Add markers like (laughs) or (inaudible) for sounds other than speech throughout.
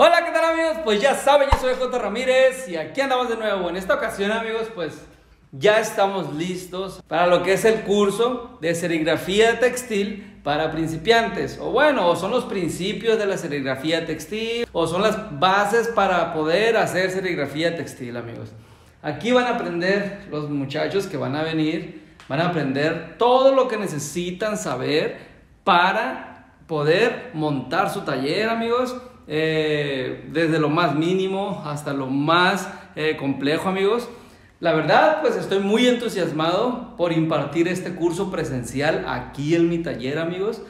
Hola, ¿qué tal amigos? Pues ya saben, yo soy J. Ramírez y aquí andamos de nuevo. En esta ocasión amigos, pues ya estamos listos para lo que es el curso de serigrafía textil para principiantes. O bueno, o son los principios de la serigrafía textil o son las bases para poder hacer serigrafía textil amigos. Aquí van a aprender los muchachos que van a venir, van a aprender todo lo que necesitan saber para poder montar su taller amigos eh, desde lo más mínimo hasta lo más eh, complejo, amigos. La verdad, pues estoy muy entusiasmado por impartir este curso presencial aquí en mi taller, amigos.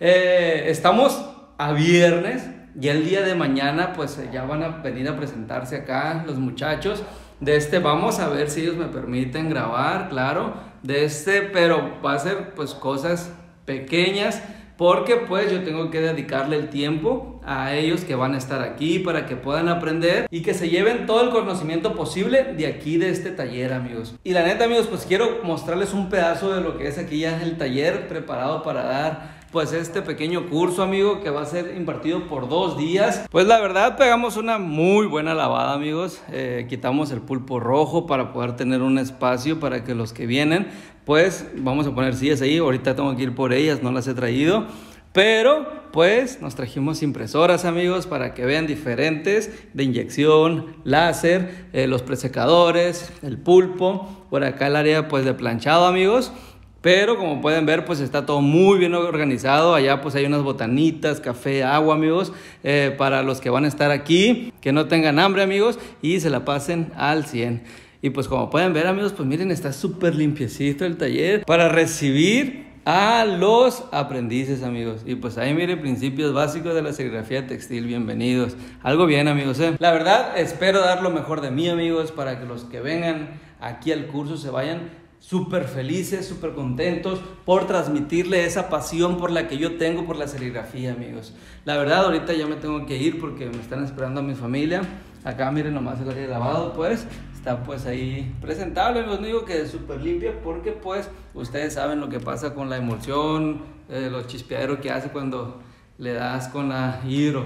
Eh, estamos a viernes y el día de mañana, pues ya van a venir a presentarse acá los muchachos. De este vamos a ver si ellos me permiten grabar, claro. De este, pero va a ser pues cosas pequeñas porque pues yo tengo que dedicarle el tiempo a ellos que van a estar aquí para que puedan aprender y que se lleven todo el conocimiento posible de aquí de este taller amigos. Y la neta amigos pues quiero mostrarles un pedazo de lo que es aquí ya el taller preparado para dar pues este pequeño curso, amigo, que va a ser impartido por dos días. Pues la verdad pegamos una muy buena lavada, amigos. Eh, quitamos el pulpo rojo para poder tener un espacio para que los que vienen, pues vamos a poner sillas ahí. Ahorita tengo que ir por ellas, no las he traído. Pero pues nos trajimos impresoras amigos para que vean diferentes de inyección, láser, eh, los presecadores, el pulpo, por acá el área pues de planchado amigos. Pero como pueden ver, pues está todo muy bien organizado. Allá pues hay unas botanitas, café, agua, amigos, eh, para los que van a estar aquí, que no tengan hambre, amigos, y se la pasen al 100. Y pues como pueden ver, amigos, pues miren, está súper limpiecito el taller para recibir a los aprendices, amigos. Y pues ahí miren principios básicos de la serigrafía textil. Bienvenidos. Algo bien, amigos. ¿eh? La verdad, espero dar lo mejor de mí, amigos, para que los que vengan aquí al curso se vayan súper felices, súper contentos por transmitirle esa pasión por la que yo tengo por la serigrafía, amigos. La verdad, ahorita ya me tengo que ir porque me están esperando a mi familia. Acá miren nomás el área de lavado, pues está pues ahí presentable, amigos. No digo que es súper limpia porque pues ustedes saben lo que pasa con la emulsión, eh, los chispeaderos que hace cuando le das con la hidro.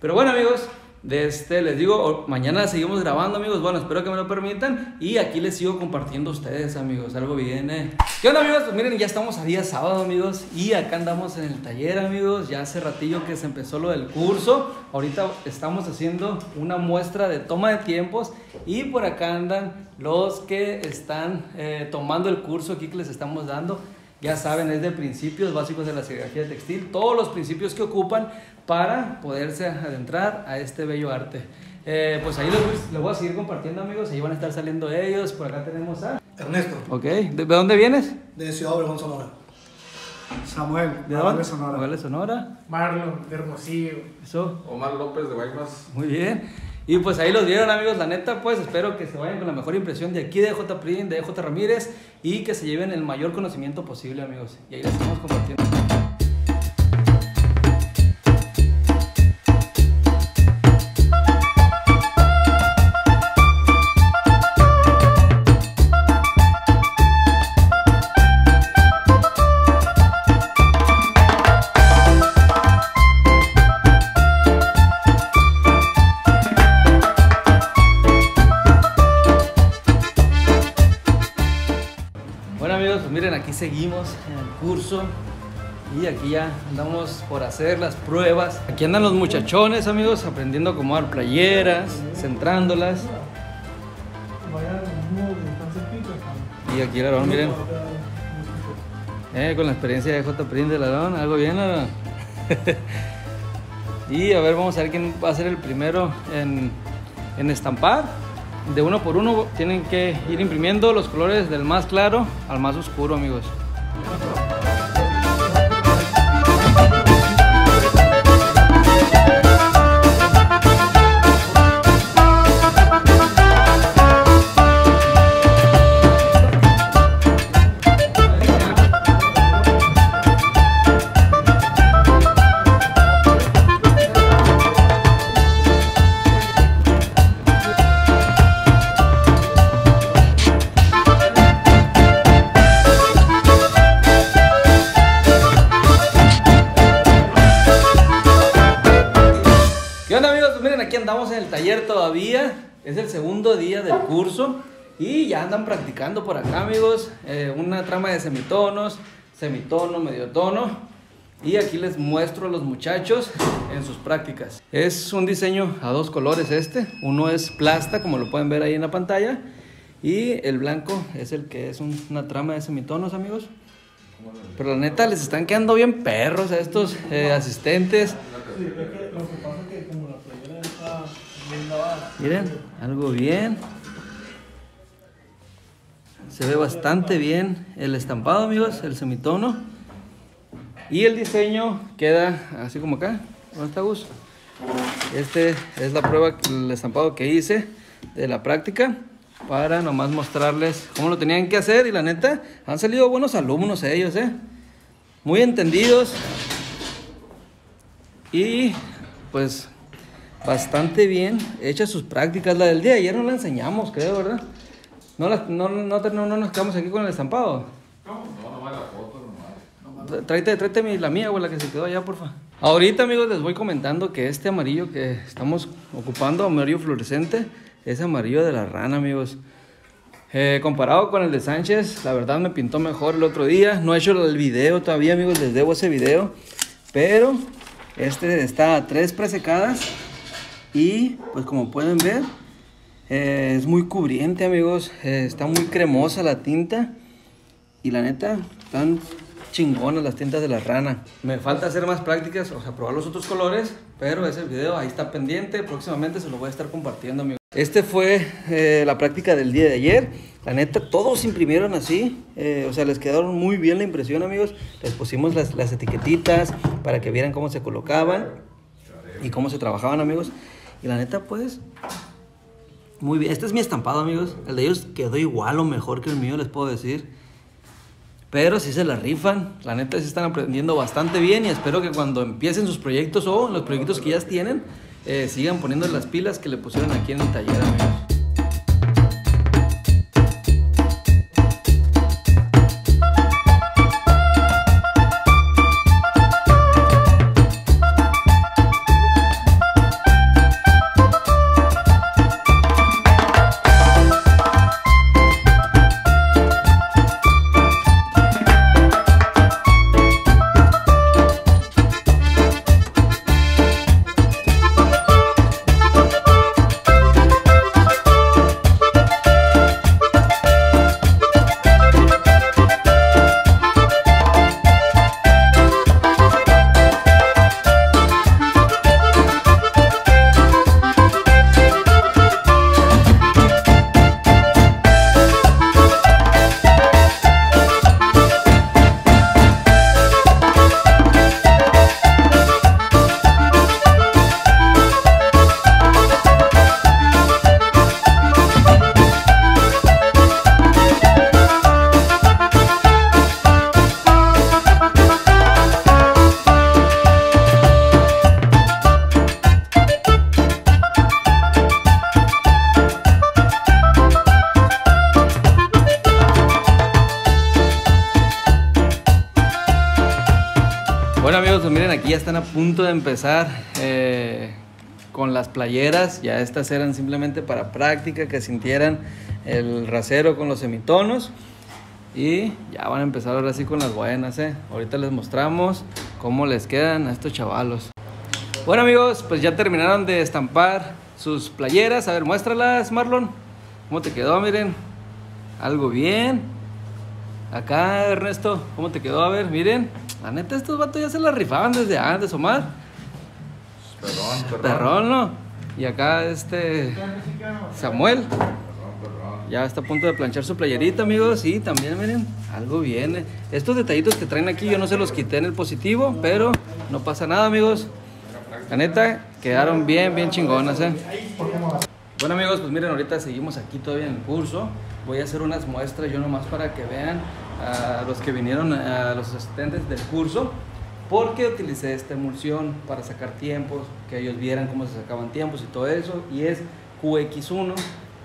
Pero bueno, amigos, de este, les digo, mañana seguimos grabando, amigos. Bueno, espero que me lo permitan. Y aquí les sigo compartiendo a ustedes, amigos. Algo viene. ¿Qué onda, amigos? Pues miren, ya estamos a día sábado, amigos. Y acá andamos en el taller, amigos. Ya hace ratillo que se empezó lo del curso. Ahorita estamos haciendo una muestra de toma de tiempos. Y por acá andan los que están eh, tomando el curso aquí que les estamos dando. Ya saben, es de principios básicos de la serigrafía textil. Todos los principios que ocupan para poderse adentrar a este bello arte. Eh, pues ahí les voy, a seguir compartiendo, amigos. Ahí van a estar saliendo ellos. Por acá tenemos a Ernesto. Ok. ¿De, dónde vienes? De Ciudad Obregón, Sonora. Samuel, ¿de dónde? Sonora. de Sonora. Marlon, de Hermosillo. Eso. Omar López de Guaymas. Muy bien. Y pues ahí los vieron amigos, la neta pues espero que se vayan con la mejor impresión de aquí de J. Print, de J. Ramírez y que se lleven el mayor conocimiento posible amigos. Y ahí les estamos compartiendo. Seguimos en el curso y aquí ya andamos por hacer las pruebas. Aquí andan los muchachones, amigos, aprendiendo a acomodar playeras, centrándolas. Y aquí el Aarón, miren. Eh, con la experiencia de J. Print del Aarón, algo bien, Aarón. (laughs) y a ver, vamos a ver quién va a ser el primero en, en estampar de uno por uno tienen que ir imprimiendo los colores del más claro al más oscuro amigos Es el segundo día del curso. Y ya andan practicando por acá, amigos. eh, una trama de semitonos, semitono, medio tono. Y aquí les muestro a los muchachos en sus prácticas. Es un diseño a dos colores este. Uno es plasta, como lo pueden ver ahí en la pantalla. Y el blanco es el que es un- una trama de semitonos, amigos. Pero la neta les están quedando bien perros a estos eh, asistentes la playera está bien lavada. Miren, algo bien. Se ve bastante bien el estampado, amigos, el semitono. Y el diseño queda así como acá. ¿Dónde está Gus? Este es la prueba, el estampado que hice de la práctica para nomás mostrarles cómo lo tenían que hacer. Y la neta, han salido buenos alumnos ellos, ¿eh? Muy entendidos. Y pues bastante bien hechas sus prácticas. La del día de ayer no la enseñamos, creo, ¿verdad? No, las- no, no, no, no nos quedamos aquí con el estampado. Tráete, tráete mi- la mía, güey, la que se quedó allá, porfa. Ahorita, amigos, les voy comentando que este amarillo que estamos ocupando, amarillo fluorescente, es amarillo de la rana, amigos. Eh, comparado con el de Sánchez, la verdad me pintó mejor el otro día. No he hecho el video todavía, amigos, les debo ese video. Pero este está a tres presecadas. Y pues como pueden ver, eh, es muy cubriente, amigos. Eh, está muy cremosa la tinta. Y la neta, están chingonas las tintas de la rana. Me falta hacer más prácticas, o sea, probar los otros colores. Pero ese video ahí está pendiente. Próximamente se lo voy a estar compartiendo, amigos. Este fue eh, la práctica del día de ayer. La neta, todos imprimieron así. eh, o sea, les quedaron muy bien la impresión, amigos. Les pusimos las, las etiquetitas para que vieran cómo se colocaban y cómo se trabajaban, amigos. Y la neta, pues, muy bien. Este es mi estampado, amigos. El de ellos quedó igual o mejor que el mío, les puedo decir. Pero sí se la rifan. La neta, sí están aprendiendo bastante bien. Y espero que cuando empiecen sus proyectos o los proyectos que ya tienen, eh, sigan poniendo las pilas que le pusieron aquí en el taller, amigos. Ya están a punto de empezar eh, con las playeras. Ya estas eran simplemente para práctica, que sintieran el rasero con los semitonos. Y ya van a empezar ahora sí con las buenas, ¿eh? Ahorita les mostramos cómo les quedan a estos chavalos. Bueno amigos, pues ya terminaron de estampar sus playeras. A ver, muéstralas, Marlon. ¿Cómo te quedó? Miren. Algo bien. Acá, Ernesto, ¿cómo te quedó? A ver, miren. La neta, estos vatos ya se la rifaban desde antes, Omar. Perdón, perdón. Perrón, ¿no? Y acá, este. Samuel. Ya está a punto de planchar su playerita, amigos. Y también, miren, algo viene. Estos detallitos que traen aquí, yo no se los quité en el positivo, pero no pasa nada, amigos. La neta, quedaron bien, bien chingonas, ¿eh? Bueno amigos, pues miren, ahorita seguimos aquí todavía en el curso. Voy a hacer unas muestras yo nomás para que vean a los que vinieron, a los asistentes del curso, porque utilicé esta emulsión para sacar tiempos, que ellos vieran cómo se sacaban tiempos y todo eso. Y es QX1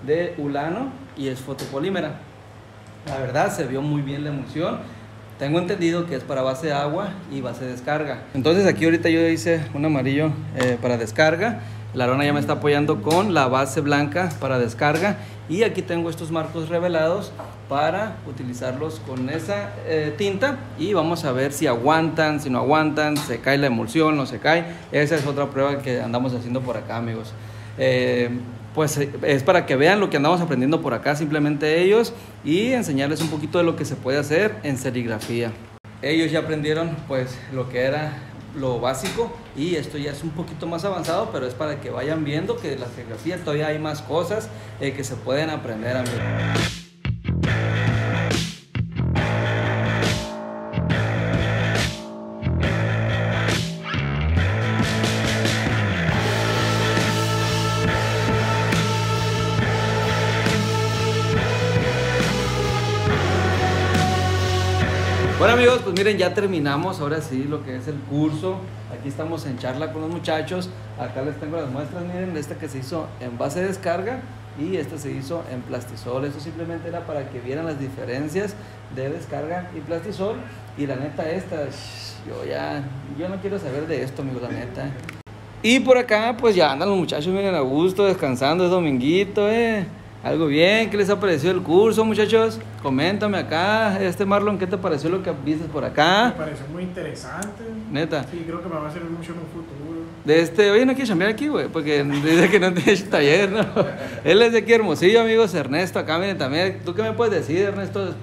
de Ulano y es fotopolímera. La verdad se vio muy bien la emulsión. Tengo entendido que es para base de agua y base de descarga. Entonces aquí ahorita yo hice un amarillo eh, para descarga La Arona ya me está apoyando con la base blanca para descarga. Y aquí tengo estos marcos revelados para utilizarlos con esa eh, tinta. Y vamos a ver si aguantan, si no aguantan, se cae la emulsión, no se cae. Esa es otra prueba que andamos haciendo por acá, amigos. Eh, pues eh, es para que vean lo que andamos aprendiendo por acá, simplemente ellos, y enseñarles un poquito de lo que se puede hacer en serigrafía. Ellos ya aprendieron pues lo que era lo básico y esto ya es un poquito más avanzado, pero es para que vayan viendo que en la serigrafía todavía hay más cosas que se pueden aprender, amigos. Bueno amigos, pues miren, ya terminamos ahora sí lo que es el curso. Aquí estamos en charla con los muchachos. Acá les tengo las muestras, miren, esta que se hizo en base de descarga y esta se hizo en plastisol. Eso simplemente era para que vieran las diferencias de descarga y plastisol. Y la neta esta, yo ya, yo no quiero saber de esto, amigos, la neta. Y por acá, pues ya andan los muchachos, miren, a gusto, descansando, es dominguito, eh. Algo bien, ¿qué les ha parecido el curso, muchachos? Coméntame acá, este Marlon, ¿qué te pareció lo que viste por acá? Me pareció muy interesante. Neta. Sí, creo que me va a servir mucho en un futuro. De este, oye, no quiere chambear aquí, güey, porque (laughs) dice que no tiene taller, ¿no? (laughs) Él es de aquí Hermosillo, amigos, Ernesto, acá miren también. ¿Tú qué me puedes decir, Ernesto?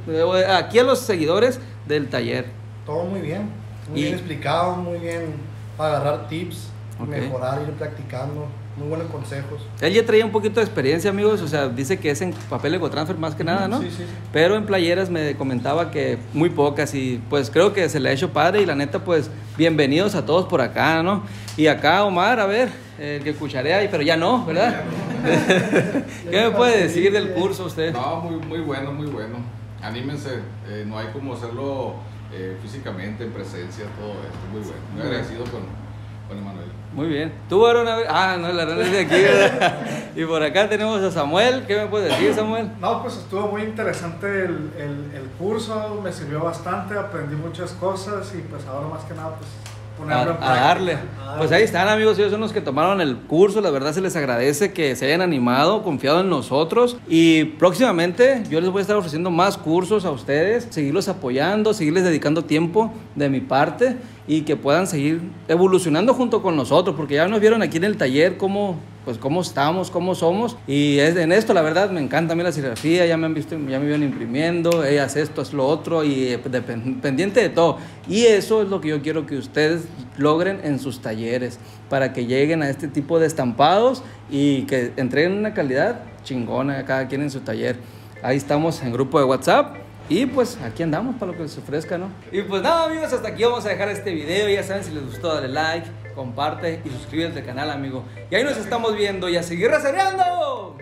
Aquí a los seguidores del taller. Todo muy bien, muy Y- bien explicado, muy bien para agarrar tips, mejorar, ir practicando, muy buenos consejos. Él ya traía un poquito de experiencia, amigos, o sea, dice que es en papel ecotransfer más que nada, ¿no? Sí, sí, sí. Pero en playeras me comentaba que muy pocas y pues creo que se le ha hecho padre y la neta pues bienvenidos a todos por acá, ¿no? Y acá Omar, a ver, el que escucharé ahí, pero ya no, ¿verdad? (laughs) ¿Qué me puede decir del curso usted? No, muy, muy bueno, muy bueno. Anímense, eh, no hay como hacerlo eh, físicamente, en presencia, todo esto. Muy bueno. Muy agradecido con, con Emanuel. Muy bien. ¿Tú, Aaron? A ver- Ah, no, la Aaron es de aquí, (laughs) ¿verdad? Y por acá tenemos a Samuel. ¿Qué me puede decir, Samuel? No, pues estuvo muy interesante el, el, el curso, me sirvió bastante, aprendí muchas cosas y pues ahora más que nada pues A, ponerlo en a darle. Pues ahí están, amigos. Ellos son los que tomaron el curso. La verdad se les agradece que se hayan animado, confiado en nosotros. Y próximamente yo les voy a estar ofreciendo más cursos a ustedes, seguirlos apoyando, seguirles dedicando tiempo de mi parte y que puedan seguir evolucionando junto con nosotros, porque ya nos vieron aquí en el taller cómo, pues cómo estamos, cómo somos. Y es, en esto, la verdad, me encanta a mí la serigrafía, ya me han visto, ya me vienen imprimiendo, ellas esto, es lo otro, y eh, pendiente de todo. Y eso es lo que yo quiero que ustedes logren en sus talleres, para que lleguen a este tipo de estampados y que entreguen una calidad chingona cada quien en su taller. Ahí estamos en grupo de WhatsApp. Y pues aquí andamos para lo que les ofrezca, ¿no? Y pues nada amigos, hasta aquí vamos a dejar este video. Ya saben, si les gustó, dale like, comparte y suscríbete al canal, amigo. Y ahí nos estamos viendo y a seguir reseñando.